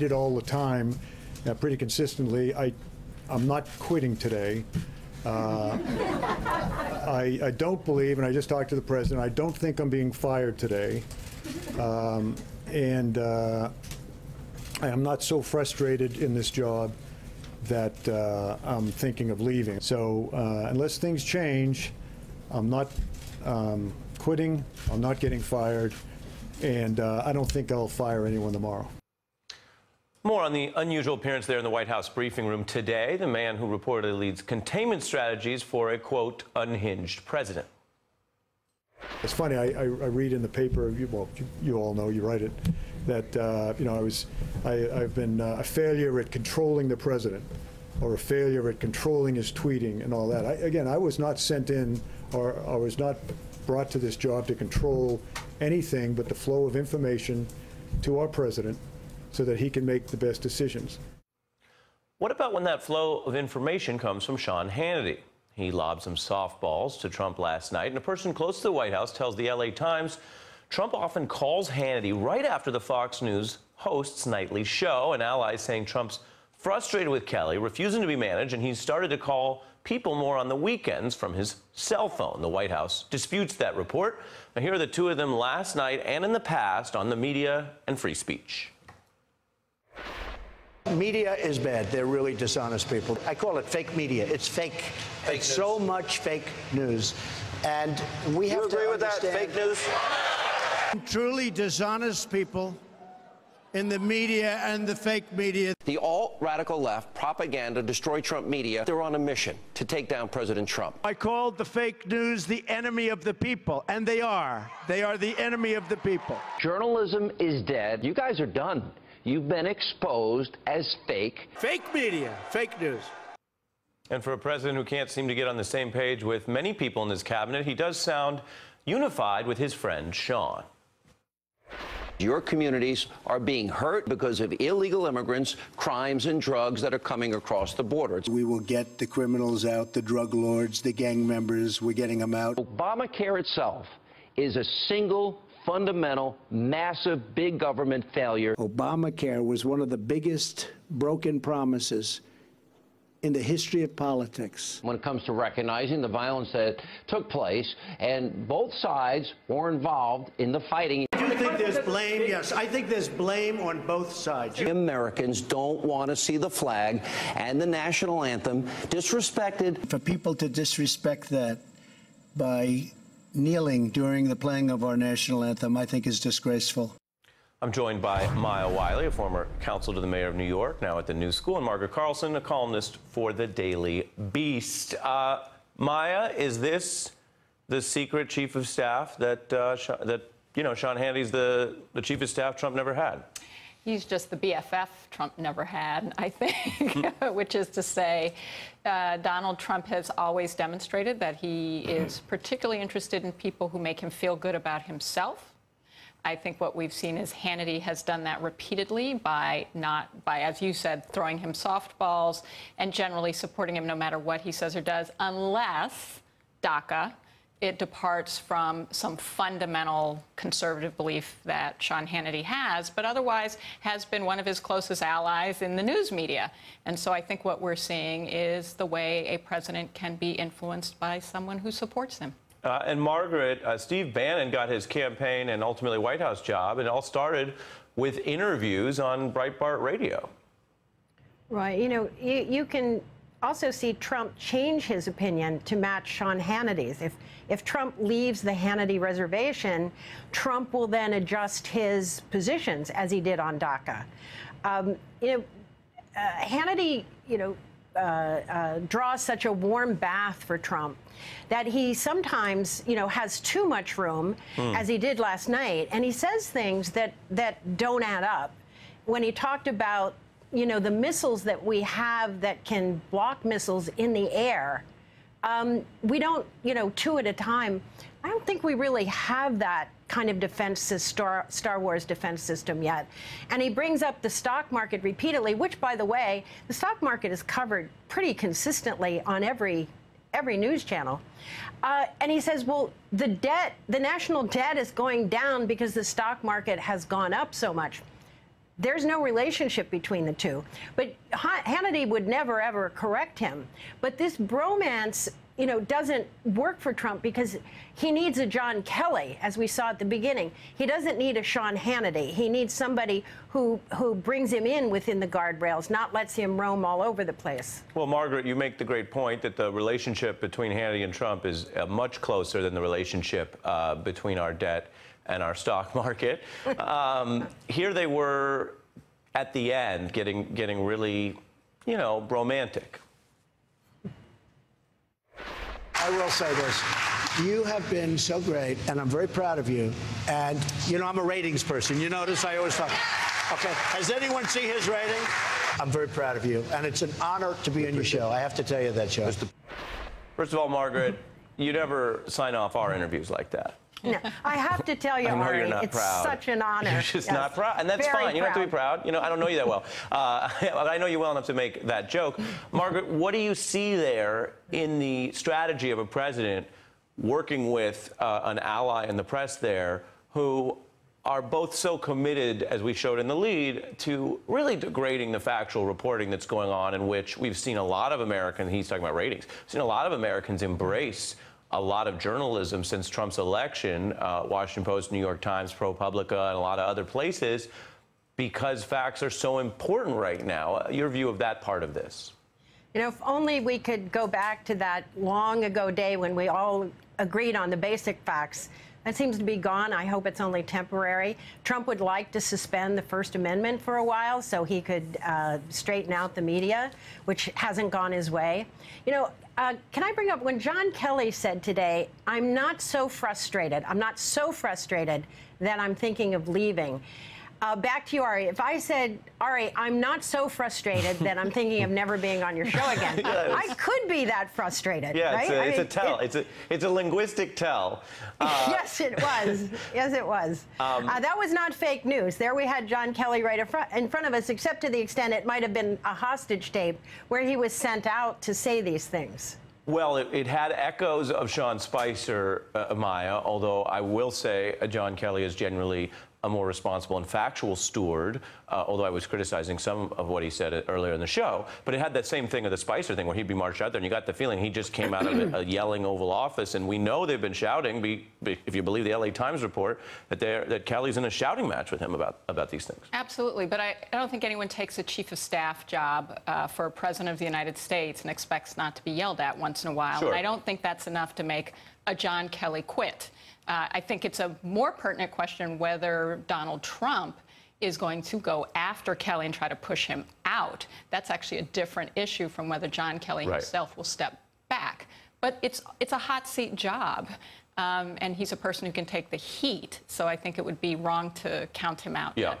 it all the time, uh, pretty consistently. I, I'm not quitting today. Uh, I, I don't believe, and I just talked to the president, I don't think I'm being fired today. Um, and uh, I am not so frustrated in this job that uh, I'm thinking of leaving. So uh, unless things change, I'm not um, quitting, I'm not getting fired, and uh, I don't think I'll fire anyone tomorrow. More on the unusual appearance there in the White House briefing room today. The man who reportedly leads containment strategies for a quote unhinged president. It's funny. I, I, I read in the paper. You, well, you, you, all know. You write it. That uh, you know, I was. I, have been uh, a failure at controlling the president, or a failure at controlling his tweeting and all that. I, again, I was not sent in, or I was not brought to this job to control anything but the flow of information to our president so that he can make the best decisions. What about when that flow of information comes from Sean Hannity? He lobbed some softballs to Trump last night, and a person close to the White House tells the LA Times Trump often calls Hannity right after the Fox News host's nightly show, and allies saying Trump's frustrated with Kelly, refusing to be managed, and he's started to call people more on the weekends from his cell phone. The White House disputes that report. Now, here are the two of them last night and in the past on the media and free speech. Media is bad. They're really dishonest people. I call it fake media. It's fake. fake it's news. so much fake news. And we have you agree to with that fake news? Truly dishonest people in the media and the fake media. The alt radical left propaganda destroy Trump media. They're on a mission to take down President Trump. I called the fake news the enemy of the people, and they are. They are the enemy of the people. Journalism is dead. You guys are done. You've been exposed as fake. Fake media, fake news. And for a president who can't seem to get on the same page with many people in his cabinet, he does sound unified with his friend Sean. Your communities are being hurt because of illegal immigrants, crimes, and drugs that are coming across the border. We will get the criminals out, the drug lords, the gang members. We're getting them out. Obamacare itself is a single fundamental, massive, big government failure. Obamacare was one of the biggest broken promises in the history of politics. When it comes to recognizing the violence that took place, and both sides were involved in the fighting. Do you think there's blame? Yes, I think there's blame on both sides. Americans don't want to see the flag and the national anthem disrespected. For people to disrespect that by kneeling during the playing of our national anthem, I think is disgraceful. I'm joined by Maya Wiley, a former counsel to the mayor of New York, now at the New School, and Margaret Carlson, a columnist for the Daily Beast. Uh, Maya, is this the secret chief of staff that uh, that you know Sean Hannity's the the chief of staff Trump never had? He's just the BFF Trump never had, I think, which is to say, uh, Donald Trump has always demonstrated that he is particularly interested in people who make him feel good about himself. I think what we've seen is Hannity has done that repeatedly by not, by, as you said, throwing him softballs and generally supporting him no matter what he says or does, unless DACA it departs from some fundamental conservative belief that Sean Hannity has, but otherwise has been one of his closest allies in the news media. And so I think what we're seeing is the way a president can be influenced by someone who supports him. Uh, and Margaret, uh, Steve Bannon got his campaign and ultimately White House job, and it all started with interviews on Breitbart Radio. Right. You know, you, you can also see Trump change his opinion to match Sean Hannity's. If if Trump leaves the Hannity reservation, Trump will then adjust his positions as he did on DACA. Um, you know, uh, Hannity, you know, uh, uh, draws such a warm bath for Trump that he sometimes, you know, has too much room, mm. as he did last night, and he says things that that don't add up. When he talked about you know, the missiles that we have that can block missiles in the air, um, we don't, you know, two at a time. I don't think we really have that kind of defense Star, Star Wars defense system yet. And he brings up the stock market repeatedly, which, by the way, the stock market is covered pretty consistently on every every news channel. Uh, and he says, well, the debt, the national debt is going down because the stock market has gone up so much. There's no relationship between the two. But Hannity would never, ever correct him. But this bromance, you know, doesn't work for Trump because he needs a John Kelly, as we saw at the beginning. He doesn't need a Sean Hannity. He needs somebody who, who brings him in within the guardrails, not lets him roam all over the place. Well, Margaret, you make the great point that the relationship between Hannity and Trump is uh, much closer than the relationship uh, between our debt and our stock market. Um, here they were at the end getting, getting really, you know, romantic. I will say this. You have been so great, and I'm very proud of you. And, you know, I'm a ratings person. You notice I always talk. Okay. Has anyone seen his rating? I'm very proud of you. And it's an honor to be on your show. I have to tell you that, Joe. First of all, Margaret, you never sign off our interviews like that. No, I have to tell you, I know Ari, you're not it's proud. such an honor. You're just Yes. not proud, and that's Very fine. You don't have to be proud. You know, I don't know you that well, uh, but I know you well enough to make that joke. Margaret, what do you see there in the strategy of a president working with uh, an ally in the press there who are both so committed, as we showed in the lead, to really degrading the factual reporting that's going on, in which we've seen a lot of Americans, he's talking about ratings, we've seen a lot of Americans embrace a lot of journalism since Trump's election, uh, Washington Post, New York Times, ProPublica, and a lot of other places, because facts are so important right now. Uh, Your view of that part of this? You know, if only we could go back to that long ago day when we all agreed on the basic facts. That seems to be gone. I hope it's only temporary. Trump would like to suspend the First Amendment for a while so he could uh, straighten out the media, which hasn't gone his way. You know, uh, can I bring up when John Kelly said today, I'm not so frustrated. I'm not so frustrated that I'm thinking of leaving. Uh, back to you, Ari. If I said, Ari, I'm not so frustrated that I'm thinking of never being on your show again, I could be that frustrated. Yeah, right? it's, a, it's a tell. it- it's a it's a linguistic tell. Uh, yes, it was. Yes, it was. Um, uh, that was not fake news. There we had John Kelly right in front, in front of us, except to the extent it might have been a hostage tape where he was sent out to say these things. Well, it, it had echoes of Sean Spicer, uh, Maya, although I will say uh, John Kelly is generally a more responsible and factual steward, uh, although I was criticizing some of what he said earlier in the show. But it had that same thing of the Spicer thing where he'd be marched out there, and you got the feeling he just came out of a, a yelling Oval Office. And we know they've been shouting, be, be, if you believe the LA Times report, that, they're, that Kelly's in a shouting match with him about, about these things. Absolutely, but I, I don't think anyone takes a chief of staff job uh, for a president of the United States and expects not to be yelled at once in a while. Sure. And I don't think that's enough to make a John Kelly quit. Uh, I think it's a more pertinent question whether Donald Trump is going to go after Kelly and try to push him out. That's actually a different issue from whether John Kelly Right. himself will step back. But it's it's a hot seat job. Um, and he's a person who can take the heat, so I think it would be wrong to count him out. Yeah. yet.